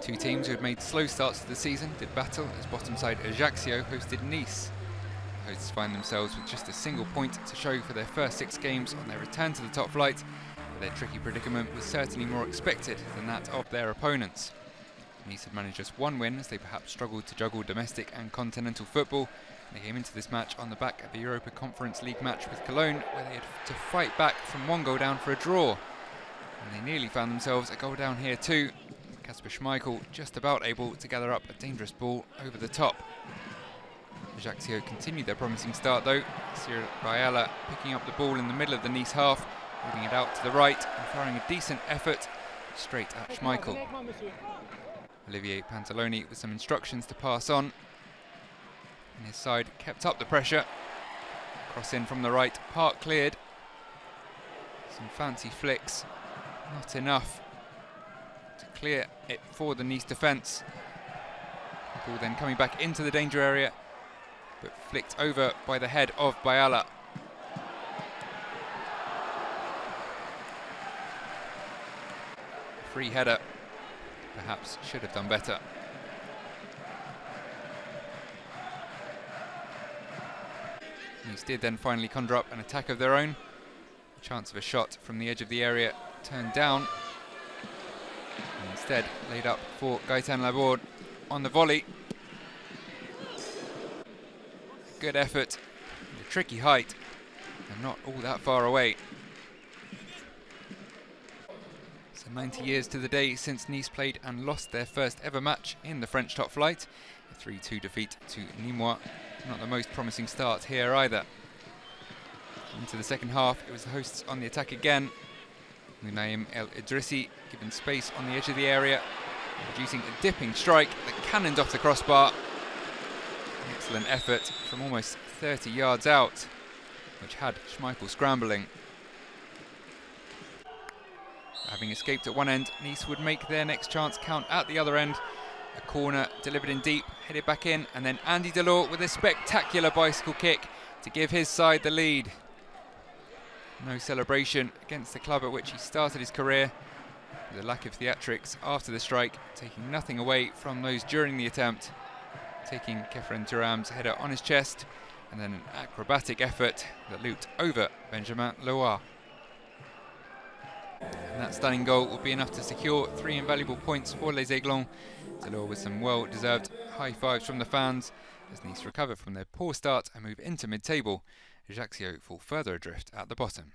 Two teams who had made slow starts to the season did battle as bottom side Ajaccio hosted Nice. The hosts find themselves with just a single point to show for their first six games on their return to the top flight, but their tricky predicament was certainly more expected than that of their opponents. Nice had managed just one win as they perhaps struggled to juggle domestic and continental football. They came into this match on the back of the Europa Conference League match with Cologne, where they had to fight back from one goal down for a draw. And they nearly found themselves a goal down here too. Kasper Schmeichel just about able to gather up a dangerous ball over the top. Ajaccio continued their promising start though. Cyrille Bayala picking up the ball in the middle of the Nice half, moving it out to the right and firing a decent effort straight at Schmeichel. Olivier Pantaloni with some instructions to pass on. And his side kept up the pressure. Cross in from the right, Bard cleared. Some fancy flicks, not enough clear it for the Nice defence. Ball then coming back into the danger area, but flicked over by the head of Bayala. Free header perhaps should have done better. Nice did then finally conjure up an attack of their own. Chance of a shot from the edge of the area turned down. Instead laid up for Gaetan Laborde on the volley. Good effort, a tricky height, and not all that far away. So 90 years to the day since Nice played and lost their first ever match in the French top flight. A 3-2 defeat to Nîmois. Not the most promising start here either. Into the second half, it was the hosts on the attack again. Mounaïm El Idrissi given space on the edge of the area, producing a dipping strike that cannoned off the crossbar. Excellent effort from almost 30 yards out, which had Schmeichel scrambling. Having escaped at one end, Nice would make their next chance count at the other end. A corner delivered in deep, headed back in, and then Andy Delort with a spectacular bicycle kick to give his side the lead. No celebration against the club at which he started his career. The lack of theatrics after the strike, taking nothing away from those during the attempt. Taking Khéphren Thuram's header on his chest, and then an acrobatic effort that looped over Benjamin Leroy. And that stunning goal will be enough to secure three invaluable points for Les Aiglons. Delort with some well-deserved high fives from the fans as Nice recover from their poor start and move into mid-table. Ajaccio fall further adrift at the bottom.